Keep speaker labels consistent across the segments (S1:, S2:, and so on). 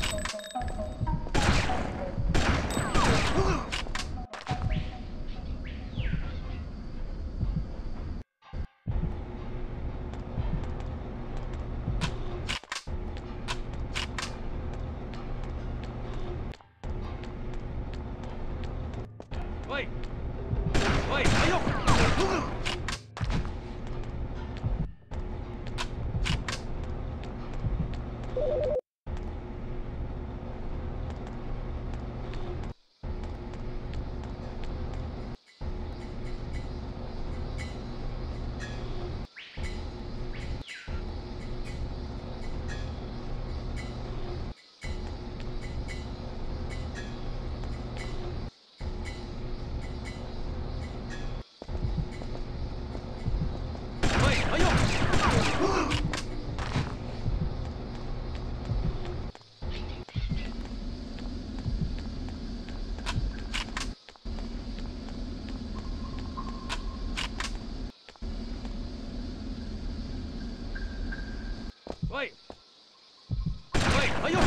S1: Bye.
S2: はい。は
S3: い。はい。よ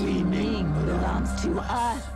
S3: Evening belongs to us.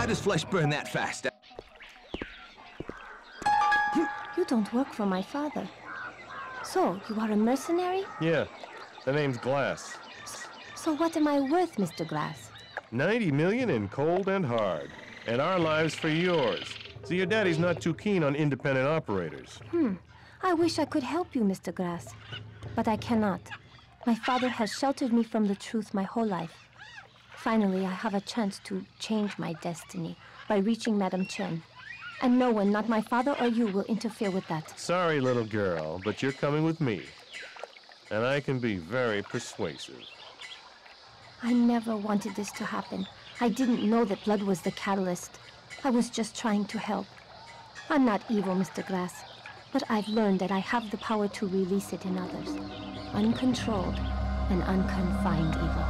S3: How does flesh burn that fast?
S2: You don't work for my father. So, you are a mercenary?
S4: Yeah, the name's Glas.
S2: So what am I worth, Mr. Glas?
S4: 90 million in cold and hard. And our lives for yours. So your daddy's not too keen on independent operators. Hmm.
S2: I wish I could help you, Mr. Glas. But I cannot. My father has sheltered me from the truth my whole life. Finally, I have a chance to change my destiny by reaching Madame Chen. And no one, not my father or you, will interfere with that.
S4: Sorry, little girl, but you're coming with me. And I can be very persuasive.
S2: I never wanted this to happen. I didn't know that blood was the catalyst. I was just trying to help. I'm not evil, Mr. Glas, but I've learned that I have the power to release it in others. Uncontrolled and unconfined evil.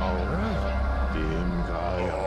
S4: All right. Dim Gaia.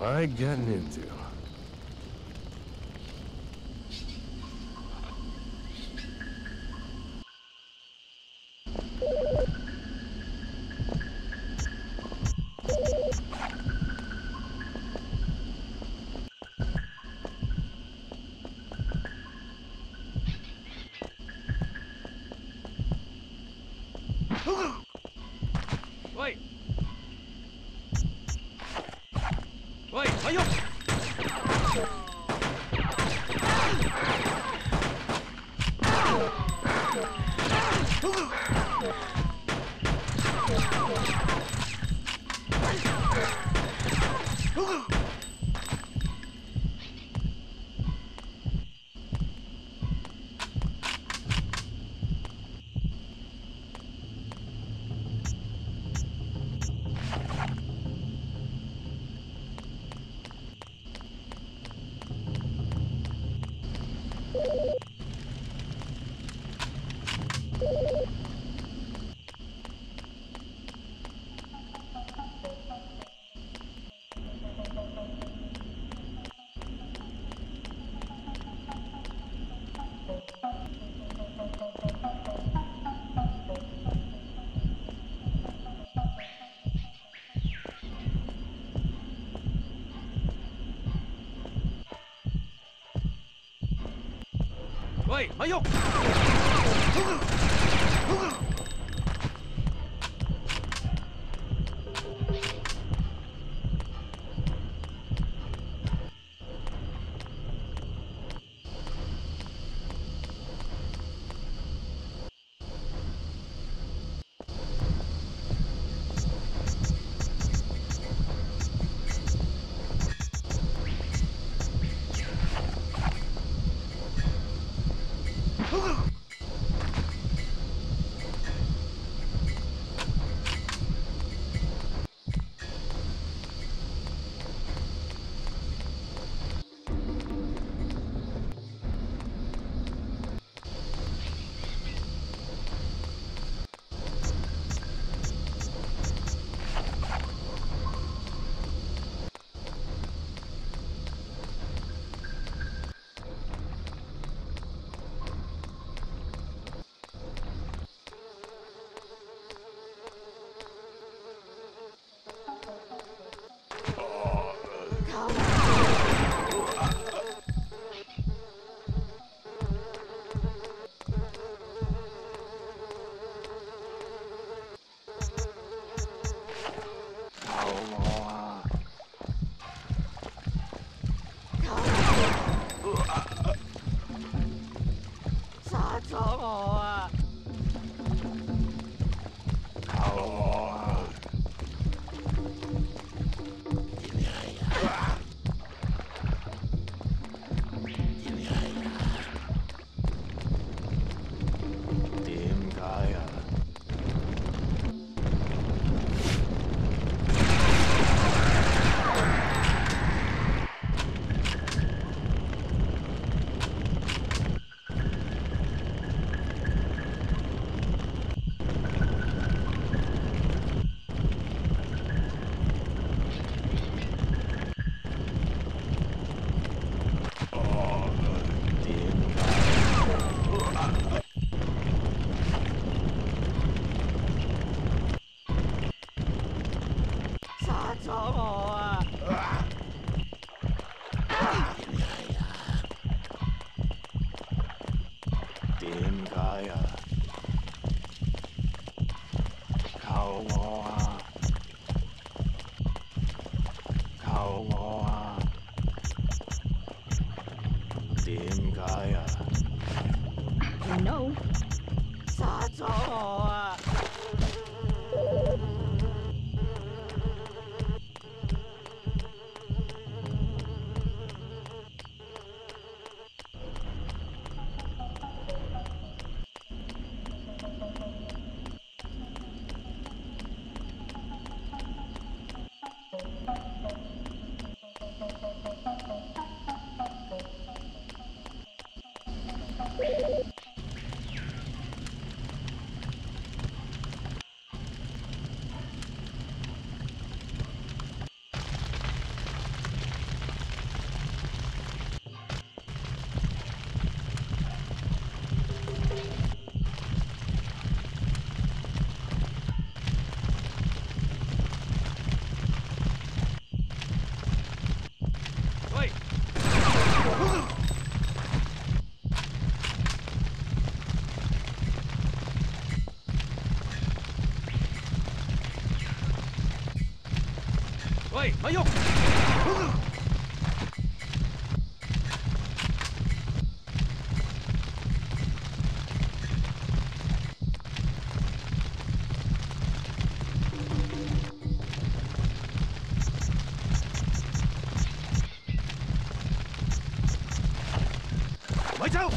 S4: Have I gotten into?
S5: 没用。
S2: overall dem
S5: Geier. Cowboy. れ前
S1: よ巻い。ちゃう